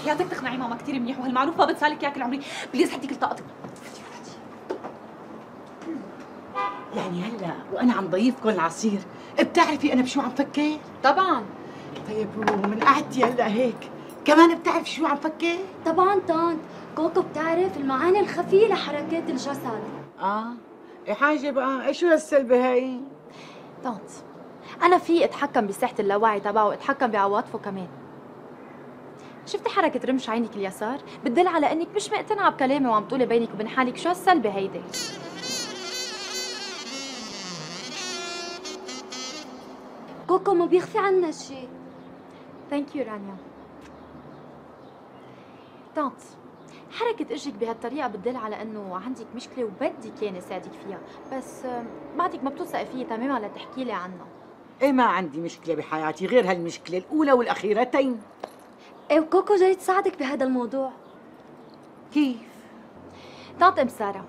بحياتك تقنعي ماما كثير منيح وهالمعروف ما بنسالك اياه كل عمري. please حطي كل طاقتك يعني هلا وأنا عم ضيفكم العصير بتعرفي أنا بشو عم فكر؟ طبعا. طيب ومن قعدتي هلا هيك كمان بتعرف شو عم فكر؟ طبعا طنط كوكو بتعرف المعاني الخفية لحركات الجسد. آه. إيه حاجة بقى؟ إيه شو هالسلبة هاي؟ طنط أنا فيي أتحكم بصحة اللاوعي تبعه وأتحكم بعواطفه كمان. شفتي حركة رمش عينك اليسار؟ بتدل على إنك مش مقتنعة بكلامي وعم تقولي بينك وبين حالك شو هالسلبة هيدي؟ كوكو ما بيخفي عنا شيء. thank you رانيا. طنط حركة إجرك بهالطريقة بتدل على إنه عندك مشكلة وبدي كان ساعدك فيها، بس بعدك ما بتوثقي فيي تماما لتحكي لي عنها. إيه ما عندي مشكلة بحياتي غير هالمشكلة الأولى والأخيرتين. إيه وكوكو جاي تساعدك بهذا الموضوع. كيف؟ طنط سارة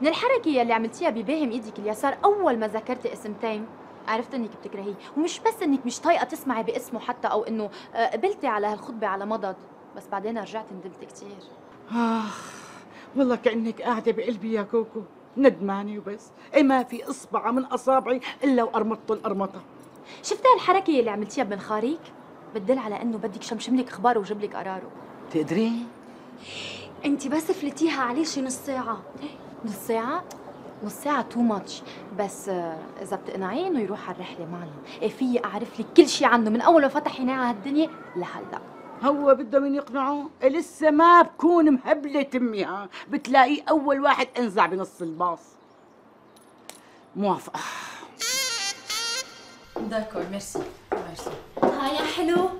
من الحركة يلي عملتيها بباهم إيدك اليسار أول ما ذكرتي اسم تيم عرفت إنك بتكرهيه. ومش بس إنك مش طايقة تسمعي باسمه حتى أو إنه آه، قبلتي على هالخطبة على مضض بس بعدين رجعت ندمت كثير آخ والله كأنك قاعدة بقلبي يا كوكو. ندمانة وبس. إيه ما في إصبع من أصابعي إلا وأرمطته الأرمطة. شفتي هالحركه يلي عملتيها بمنخاريك بتدل على إنه بدك شمشم لك اخباره وجيب لك قراره تقدرين؟ أنت بس فلتيها عليه شي نص ساعة. نص ساعة؟ نص ساعة تو ماتش بس آه، إذا بتقنعيه إنه يروح على الرحلة معنا، إيه فيي أعرف لك كل شيء عنه من أول ما فتح عينيه على هالدنيا لهلأ. هو بده من يقنعه؟ إيه لسه ما بكون مهبلة تمي ها؟ بتلاقيه أول واحد أنزع بنص الباص. موافقة. داكور ميرسي ميرسي ها يا حلو.